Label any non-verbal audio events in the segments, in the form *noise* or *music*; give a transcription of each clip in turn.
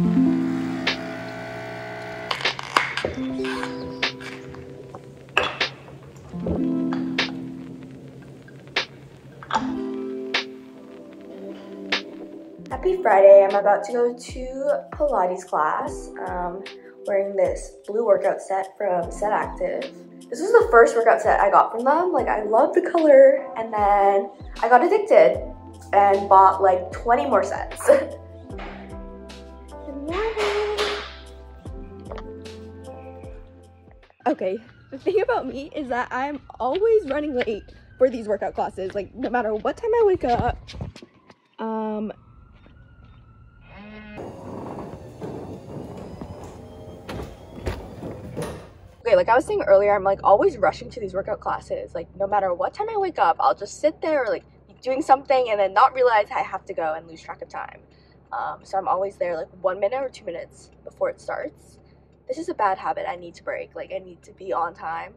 Happy Friday. I'm about to go to Pilates class. Um, wearing this blue workout set from Set Active. This was the first workout set I got from them. Like I love the color and then I got addicted and bought like 20 more sets. *laughs* okay, the thing about me is that I'm always running late for these workout classes. Like no matter what time I wake up, um, okay, like I was saying earlier, I'm like always rushing to these workout classes. Like no matter what time I wake up, I'll just sit there like doing something and then not realize I have to go and lose track of time. Um, so I'm always there like one minute or two minutes before it starts. This is a bad habit I need to break. Like I need to be on time.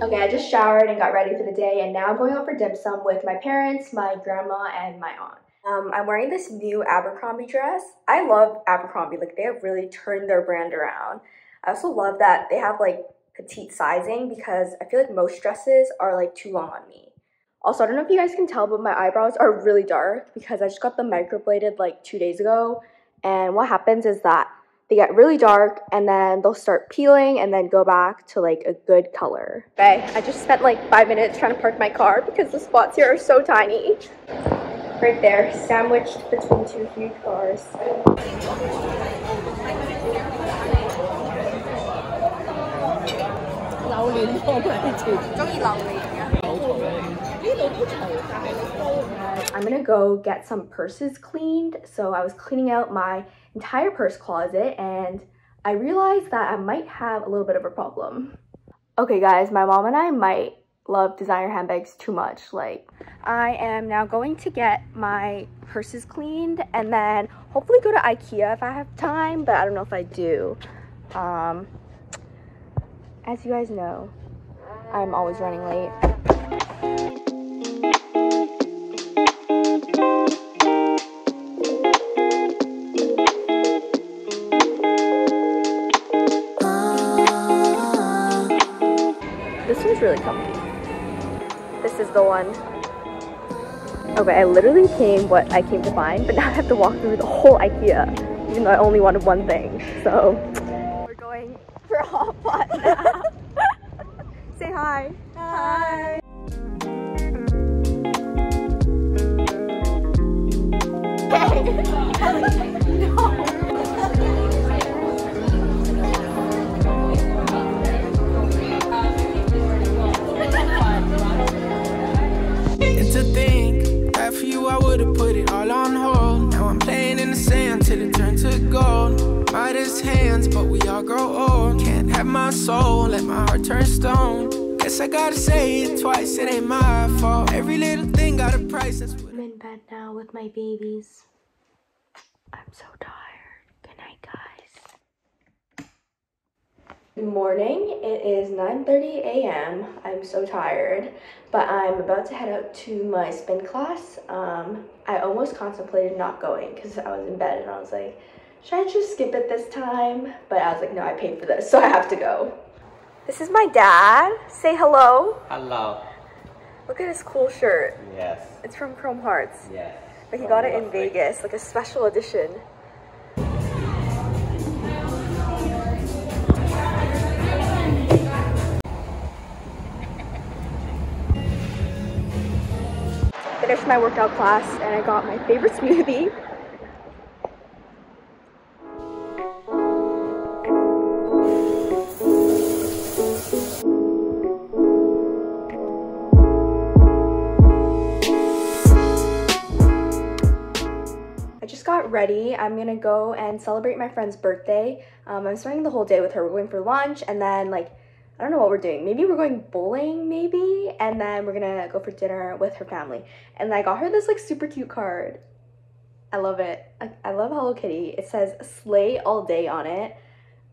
Okay, I just showered and got ready for the day, and now I'm going out for dim sum with my parents, my grandma, and my aunt. Um, I'm wearing this new Abercrombie dress. I love Abercrombie, like they have really turned their brand around. I also love that they have like petite sizing because I feel like most dresses are like too long on me. Also, I don't know if you guys can tell, but my eyebrows are really dark because I just got them microbladed like two days ago. And what happens is that they get really dark and then they'll start peeling and then go back to like a good color. Okay, I just spent like five minutes trying to park my car because the spots here are so tiny. Right there, sandwiched between two huge cars. I'm gonna go get some purses cleaned. So I was cleaning out my entire purse closet and I realized that I might have a little bit of a problem. Okay guys, my mom and I might love designer handbags too much. Like, I am now going to get my purses cleaned and then hopefully go to Ikea if I have time, but I don't know if I do. Um, as you guys know, I'm always running late. The one. Okay, I literally came what I came to find, but *laughs* now I have to walk through the whole Ikea, even though I only wanted one thing. So, we're going for a hot pot now. *laughs* Say hi. Hi. *laughs* Hey. my soul, let my heart turn stone. Guess I gotta say it twice, it ain't my fault. Every little thing got a price. That's what I'm in bed now with my babies. I'm so tired. Good night, guys. Good morning. It is 9.30 a.m. I'm so tired, but I'm about to head out to my spin class. Um, I almost contemplated not going because I was in bed and I was like, should I just skip it this time? But I was like, no, I paid for this, so I have to go. This is my dad. Say hello. Hello. Look at his cool shirt. Yes. It's from Chrome Hearts. Yes. But he got it in Vegas, like a special edition. Finished my workout class and I got my favorite smoothie I just got ready. I'm gonna go and celebrate my friend's birthday. Um, I'm spending the whole day with her. We're going for lunch and then like, I don't know what we're doing. Maybe we're going bowling maybe. And then we're gonna go for dinner with her family. And I got her this like super cute card. I love it. I, I love Hello Kitty. It says slay all day on it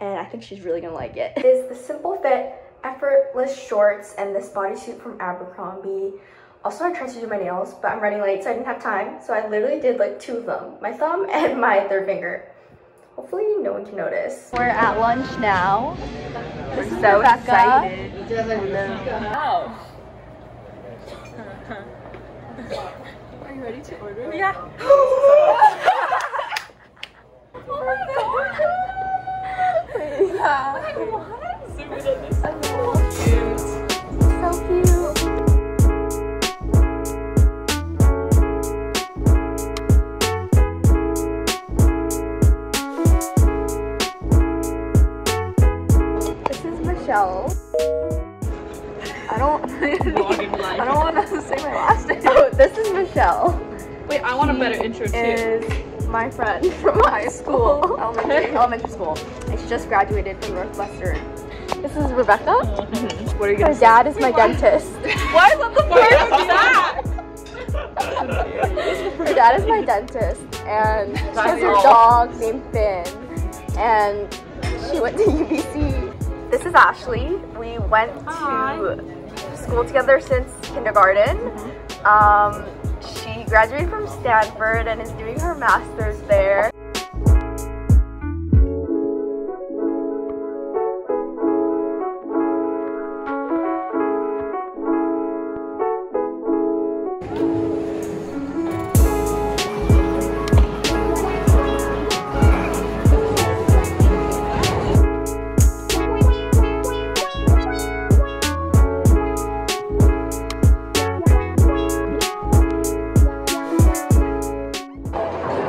and I think she's really gonna like it. It is the Simple Fit Effortless Shorts and this bodysuit from Abercrombie. Also, I tried to do my nails, but I'm running late, so I didn't have time. So I literally did like two of them, my thumb *laughs* and my third finger. Hopefully no one can notice. We're at lunch now. We're so Rebecca. excited. Wow. Are you ready to order? Yeah. *laughs* Michelle. I don't. *laughs* I don't want to say my last name. So this is Michelle. Wait, I want she a better intro too. Is my friend from high school, *laughs* elementary, *laughs* elementary school, and she just graduated from Northwestern. This is Rebecca. Mm -hmm. What are you gonna Her say? dad is my dentist. Why is that the first that? Her dad is my dentist, and she has a dog named Finn, and she went to UBC this is Ashley. We went Hi. to school together since kindergarten. Mm -hmm. um, she graduated from Stanford and is doing her master's there.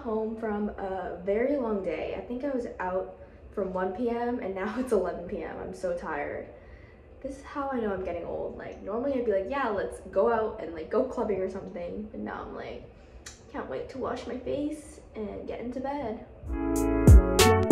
home from a very long day. I think I was out from 1 p.m. and now *laughs* it's 11 p.m. I'm so tired. This is how I know I'm getting old. Like normally I'd be like, yeah, let's go out and like go clubbing or something. But now I'm like, can't wait to wash my face and get into bed.